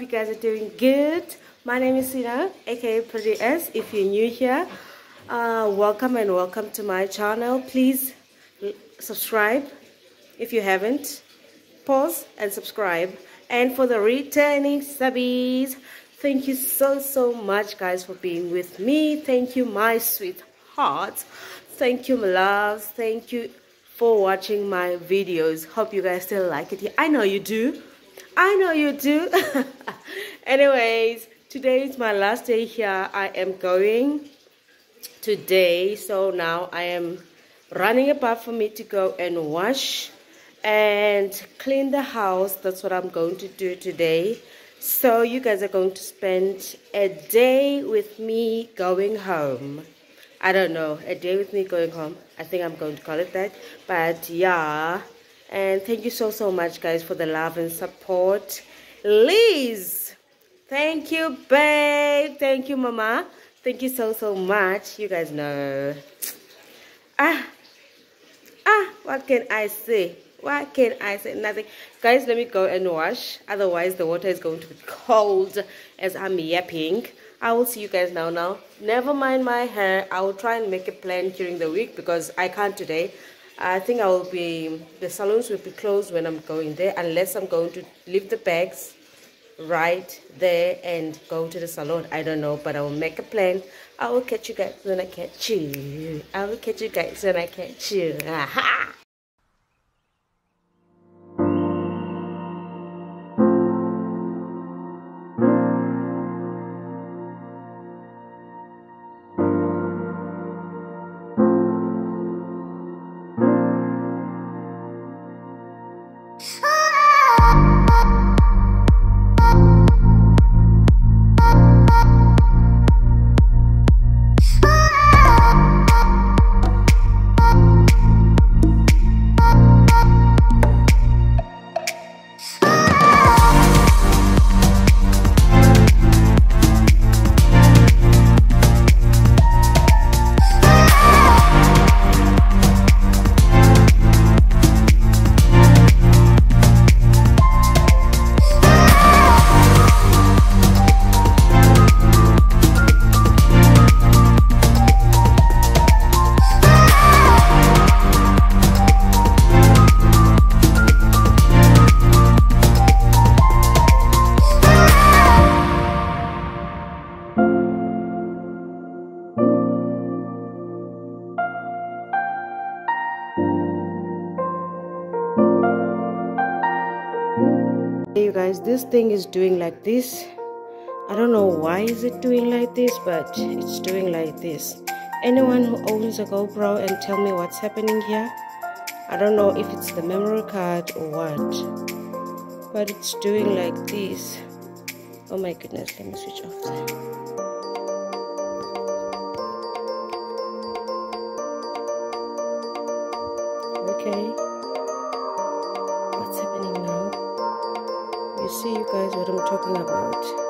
hope you guys are doing good. My name is Sina, aka Pretty S. If you're new here, uh, welcome and welcome to my channel. Please subscribe if you haven't. Pause and subscribe. And for the returning subbies, thank you so, so much, guys, for being with me. Thank you, my sweethearts. Thank you, my loves. Thank you for watching my videos. Hope you guys still like it. I know you do. I know you do. Anyways, today is my last day here. I am going today. So now I am running about for me to go and wash and clean the house. That's what I'm going to do today. So you guys are going to spend a day with me going home. I don't know, a day with me going home. I think I'm going to call it that. But yeah, and thank you so, so much, guys, for the love and support. Liz, thank you, babe. Thank you, mama. Thank you so, so much. You guys know. Ah, ah, what can I say? What can I say? Nothing. Guys, let me go and wash. Otherwise, the water is going to be cold as I'm yapping. I will see you guys now now. Never mind my hair. I will try and make a plan during the week because I can't today. I think I will be, the salons will be closed when I'm going there unless I'm going to leave the bags right there and go to the salon. I don't know, but I will make a plan. I will catch you guys when I catch you. I will catch you guys when I catch you. Aha! You guys this thing is doing like this. I don't know why is it doing like this but it's doing like this. Anyone who owns a gopro and tell me what's happening here? I don't know if it's the memory card or what but it's doing like this. Oh my goodness let me switch off talking about.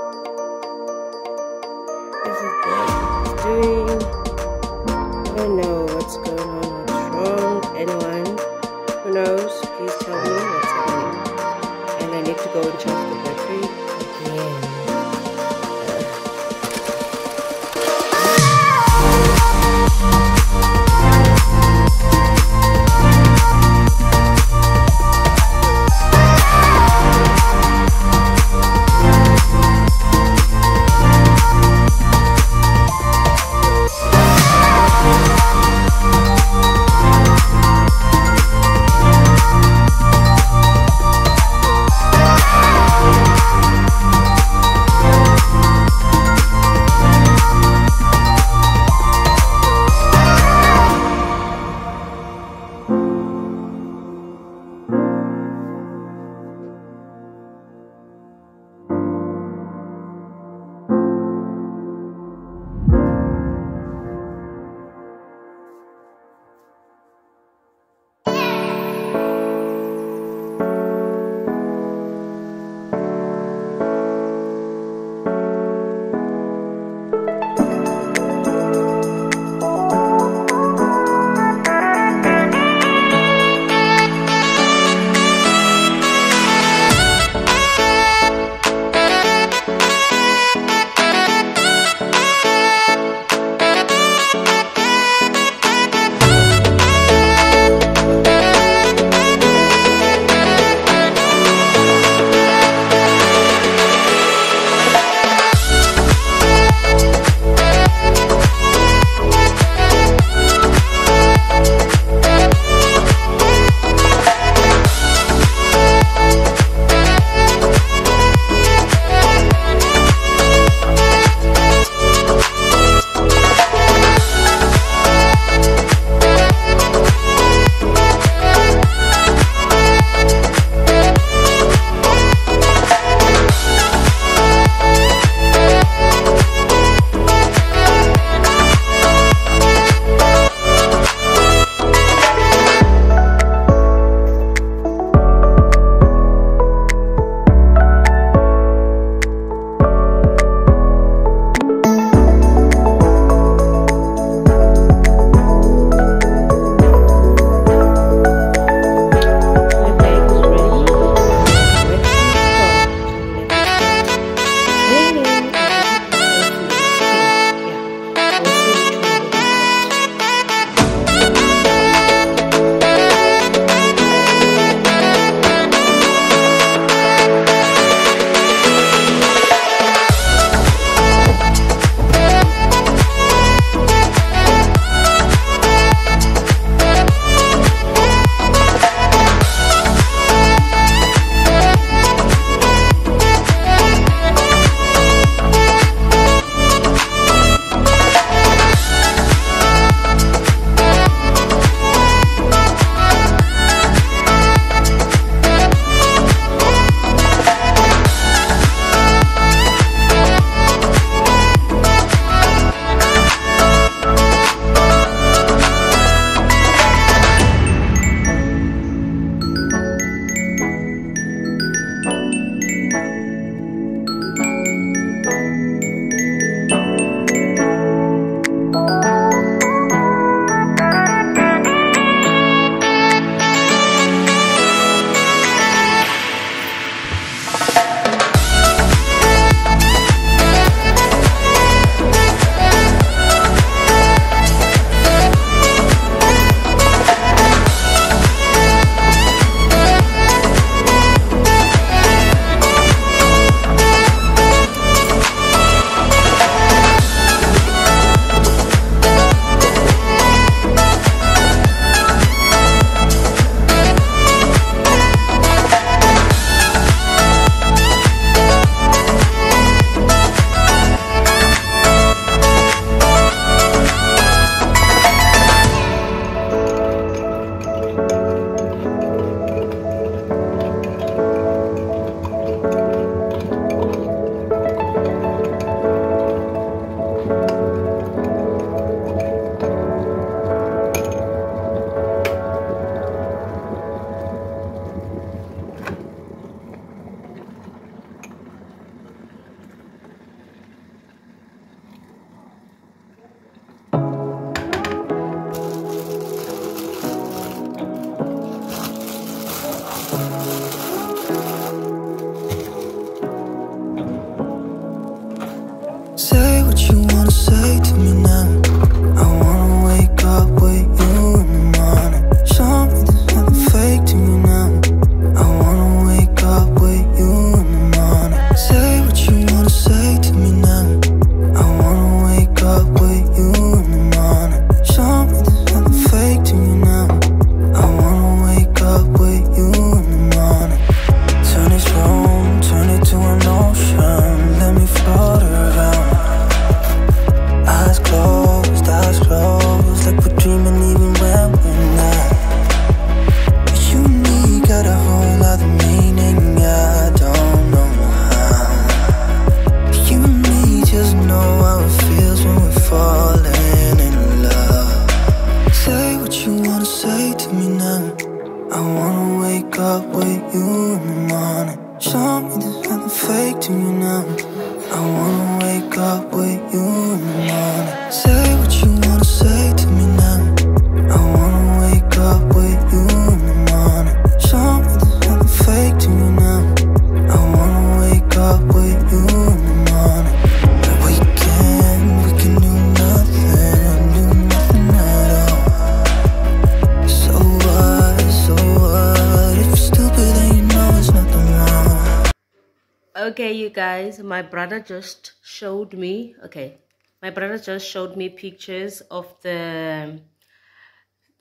You guys my brother just showed me okay my brother just showed me pictures of the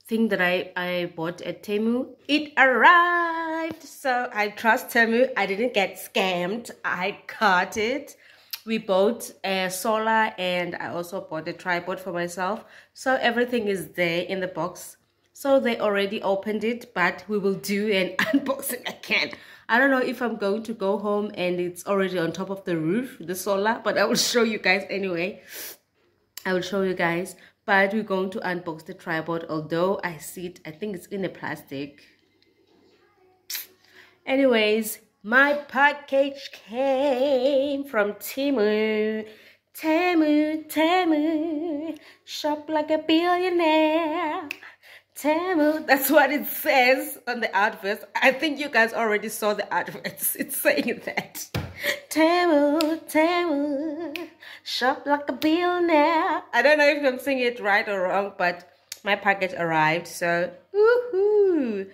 thing that i i bought at temu. It arrived so i trust temu. I didn't get scammed. I got it. We bought a solar and i also bought a tripod for myself. So everything is there in the box. So they already opened it but we will do an unboxing again I don't know if I'm going to go home and it's already on top of the roof, the solar, but I will show you guys anyway. I will show you guys. But we're going to unbox the tripod, although I see it, I think it's in a plastic. Anyways, my package came from Temu. Temu, Temu, shop like a billionaire. Temu, that's what it says on the adverts. I think you guys already saw the adverts. It's saying that. Temu, Temu, shop like a billionaire. I don't know if I'm saying it right or wrong, but my package arrived. So, woohoo!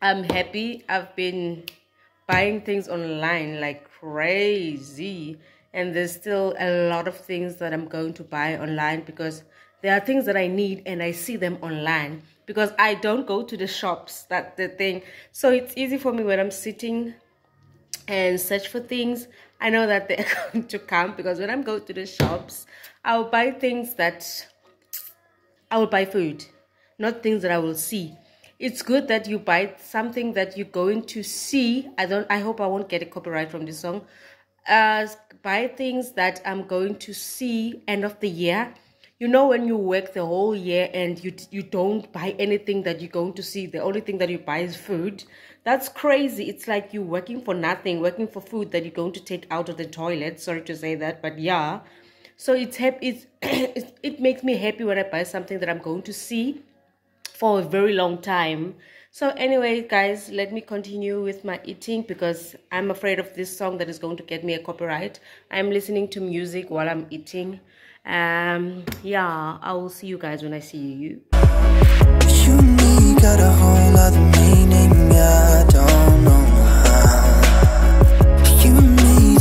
I'm happy. I've been buying things online like crazy. And there's still a lot of things that I'm going to buy online because there are things that I need and I see them online because I don't go to the shops. That's the thing. So it's easy for me when I'm sitting and search for things. I know that they're going to come because when I'm going to the shops, I'll buy things that I will buy food, not things that I will see. It's good that you buy something that you're going to see. I don't. I hope I won't get a copyright from this song. Uh, buy things that I'm going to see end of the year you know when you work the whole year and you you don't buy anything that you're going to see the only thing that you buy is food that's crazy. It's like you're working for nothing working for food that you're going to take out of the toilet. Sorry to say that but yeah. So it's happy it's, it makes me happy when i buy something that i'm going to see for a very long time. So anyway guys let me continue with my eating because i'm afraid of this song that is going to get me a copyright. I'm listening to music while i'm eating um yeah i will see you guys when i see you.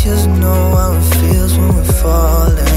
Just know how it feels when falling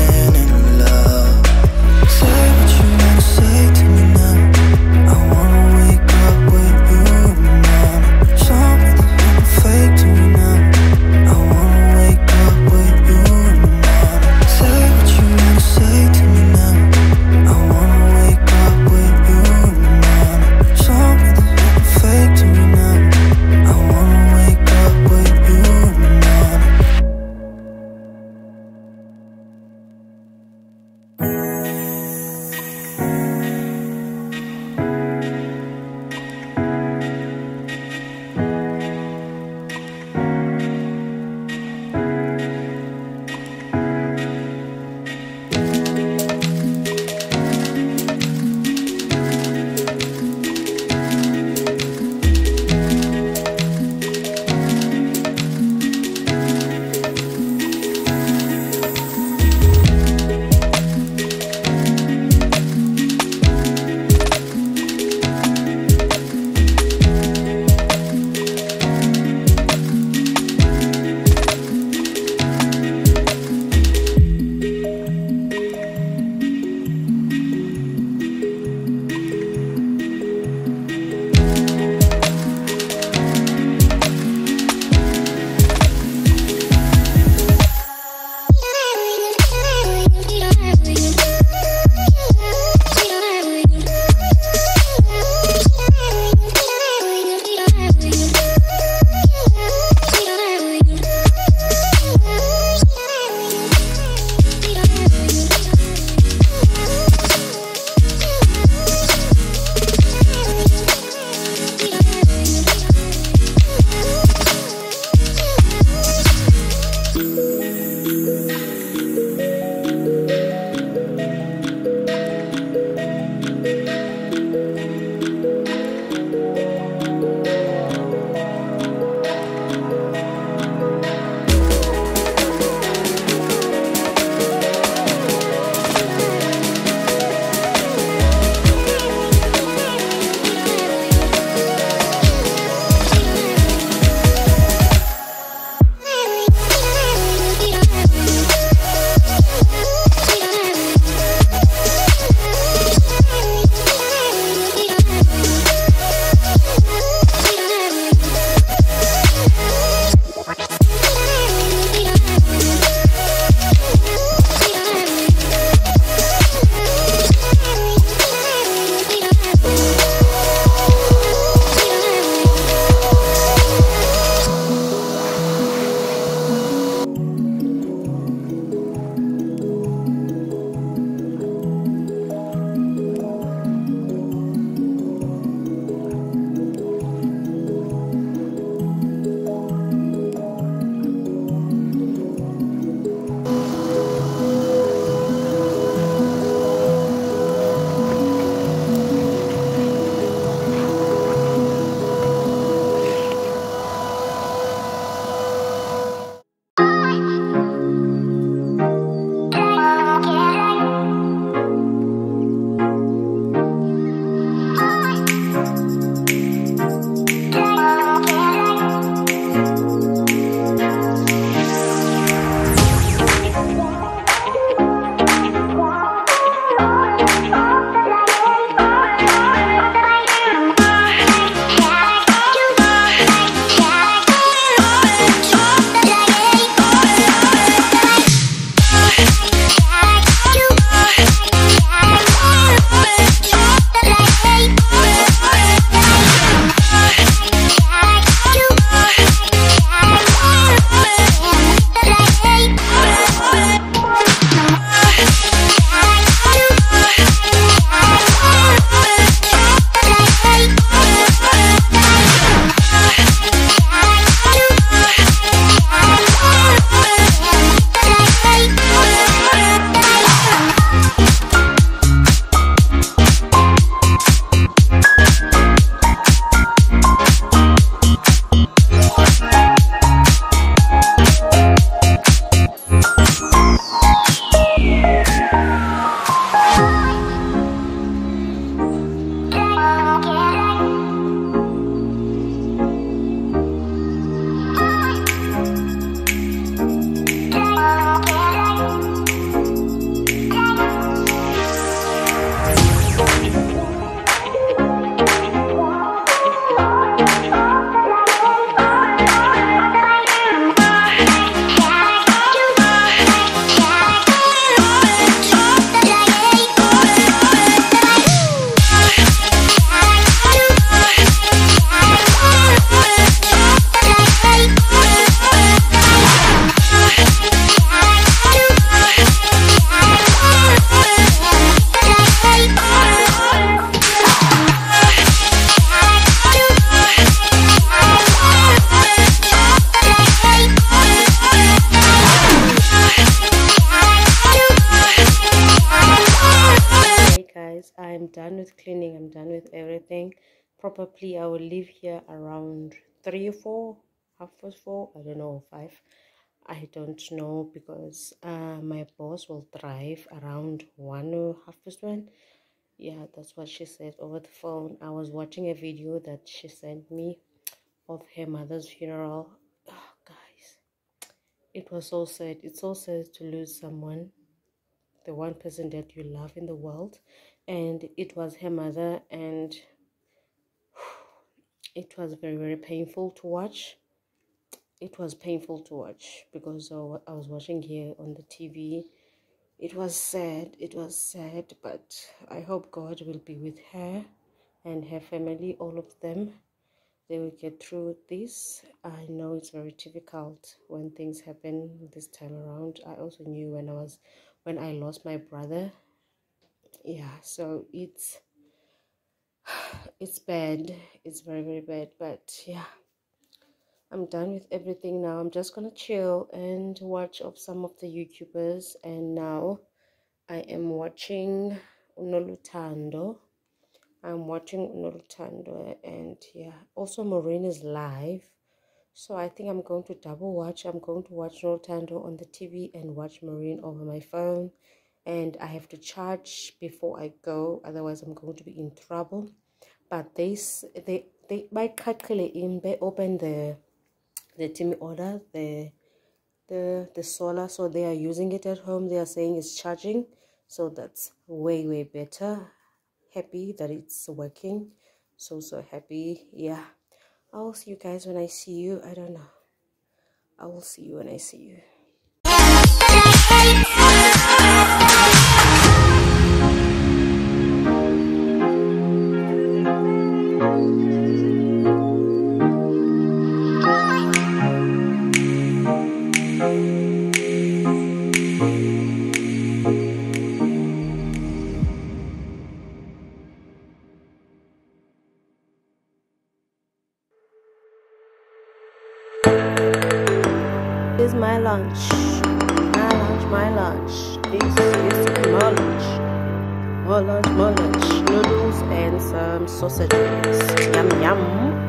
probably i will leave here around three or four half past four i don't know five. I don't know because uh my boss will drive around one or half past one. Yeah that's what she said over the phone. I was watching a video that she sent me of her mother's funeral. Oh, guys it was so sad. It's so sad to lose someone the one person that you love in the world. And it was her mother and it was very very painful to watch. It was painful to watch because i was watching here on the tv it was sad it was sad but i hope god will be with her and her family all of them. They will get through this. I know it's very difficult when things happen this time around. I also knew when i was when i lost my brother. Yeah so it's it's bad it's very very bad but yeah. I'm done with everything now. I'm just gonna chill and watch of some of the youtubers and now i am watching unolutando i'm watching unolutando and yeah also maureen is live so i think i'm going to double watch. I'm going to watch unolutando on the tv and watch maureen over my phone and i have to charge before i go otherwise i'm going to be in trouble but this they they by in they open the the team order the the the solar so they are using it at home. They are saying it's charging so that's way way better. Happy that it's working. So so happy. Yeah. I will see you guys when i see you. I don't know. I will see you when i see you is my lunch. My lunch, my lunch. This is my lunch. My lunch, my lunch. Noodles and some sausages. Yum, yum.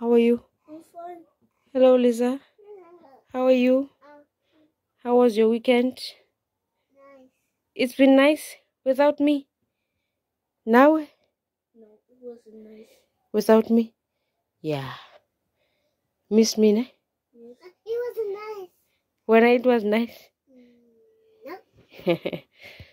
Hello, Lisa. How are you? How was your weekend? Nice. It's been nice without me. Now, No, it wasn't nice. without me? Yeah. Miss me, ne? Yes. It wasn't nice. When it was nice. Mm, no.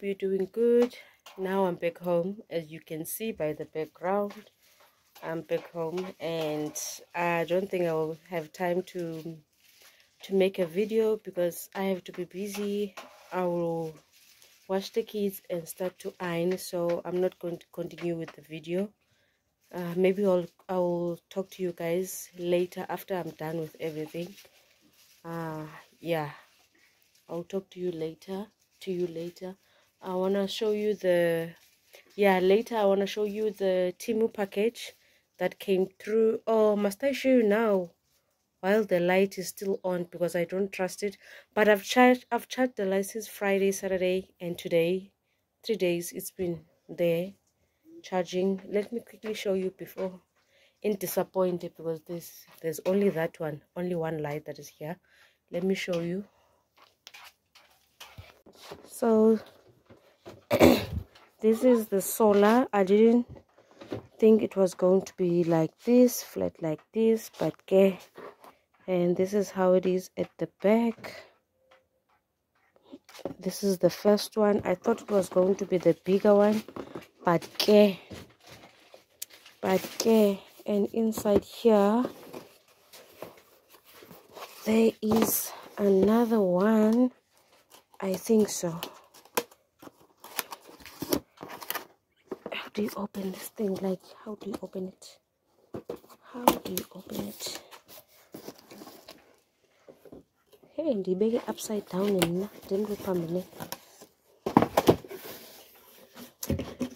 hope you're doing good. Now I'm back home, as you can see by the background. I'm back home, and I don't think I will have time to to make a video because I have to be busy. I will wash the kids and start to iron, so I'm not going to continue with the video. Uh, maybe I'll I'll talk to you guys later after I'm done with everything. Uh, yeah. I'll talk to you later. To you later. I wanna show you the yeah later. I wanna show you the Temu package that came through. Oh, must I show you now? While the light is still on because I don't trust it. But I've charged I've charged the license Friday, Saturday, and today. Three days it's been there charging. Let me quickly show you before. In disappointed because this there's only that one, only one light that is here. Let me show you so this is the solar. I didn't think it was going to be like this flat like this but okay. And this is how it is at the back. This is the first one. I thought it was going to be the bigger one but okay. But okay. And inside here there is another one. I think so. Do you open this thing? Like, how do you open it? How do you open it? Hey, you it upside down and we family.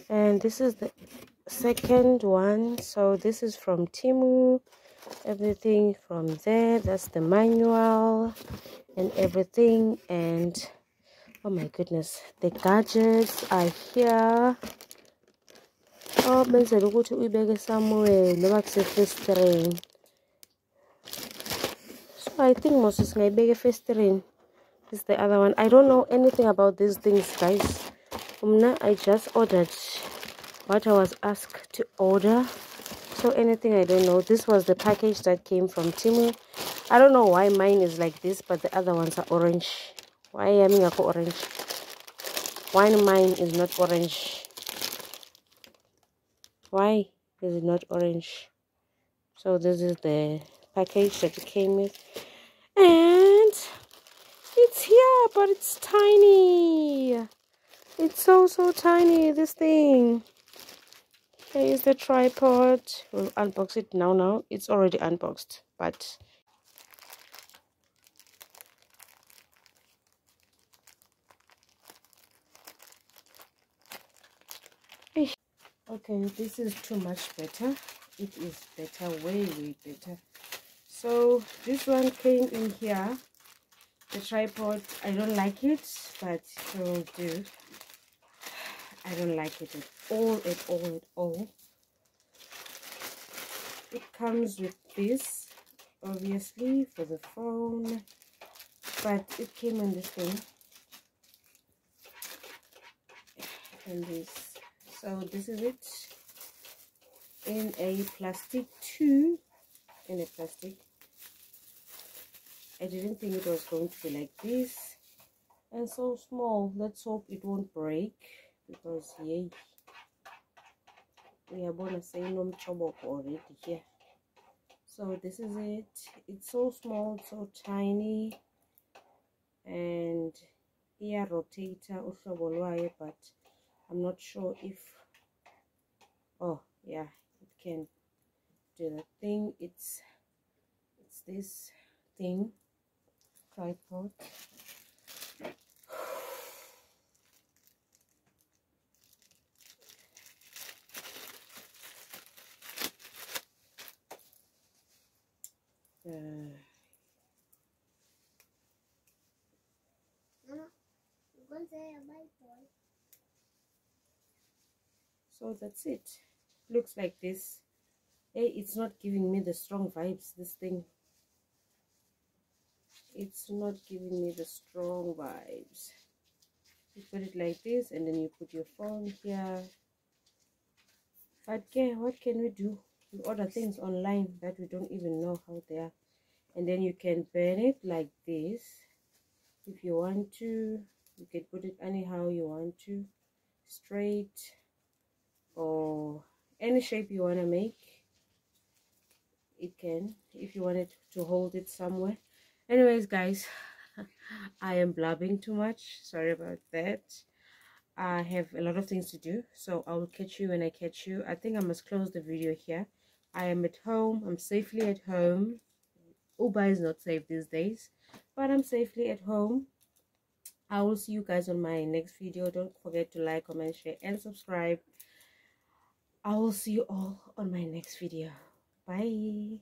And this is the second one. So this is from Temu. Everything from there. That's the manual and everything. And oh my goodness the gadgets are here benzela ukuthi uyibeke somewhere noba kusefestireni so i think most singayibeka efestireni is the other one. I don't know anything about these things guys. Umna i just ordered what i was asked to order. So anything i don't know. This was the package that came from temu i don't know why mine is like this but the other ones are orange. Why am I orange? Why mine is not orange why is it not orange? So this is the package that it came with. And it's here but it's tiny. It's so so tiny this thing. Here is the tripod. We'll unbox it now now. It's already unboxed but okay this is too much better. It is better way way better. So this one came in here. The tripod i don't like it but it will do. I don't like it at all at all at all. It comes with this obviously for the phone but it came in this thing and this so this is it. In a plastic too in a plastic. I didn't think it was going to be like this. And so small. Let's hope it won't break. Because yay. We are gonna say no trouble already here. So this is it. It's so small so tiny. And ear rotator uhlobo but i'm not sure if oh yeah it can do the thing. It's it's this thing tripod uh, so that's it. Looks like this. Hey it's not giving me the strong vibes this thing. It's not giving me the strong vibes. You put it like this and then you put your phone here. But okay what can we do? We order things online that we don't even know how they are. And then you can burn it like this. If you want to you can put it anyhow you want to. Straight or any shape you want to make it can if you want it to hold it somewhere. Anyways guys i am blabbing too much. Sorry about that. I have a lot of things to do so i will catch you when i catch you. I think i must close the video here. I am at home. I'm safely at home. Uber is not safe these days but i'm safely at home. I will see you guys on my next video. Don't forget to like comment share and subscribe i will see you all on my next video. Bye